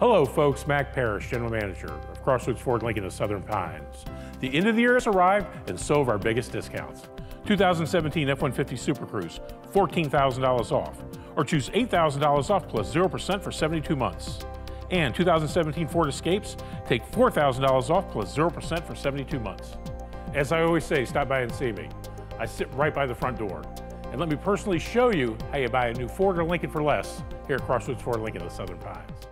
Hello, folks. Mac Parrish, General Manager of Crossroads Ford Lincoln of Southern Pines. The end of the year has arrived, and so have our biggest discounts. 2017 F-150 SuperCrew, $14,000 off. Or choose $8,000 off plus 0% for 72 months. And 2017 Ford Escapes, take $4,000 off plus 0% for 72 months. As I always say, stop by and see me. I sit right by the front door. And let me personally show you how you buy a new Ford or Lincoln for less here at Crossroads Ford Lincoln of the Southern Pines.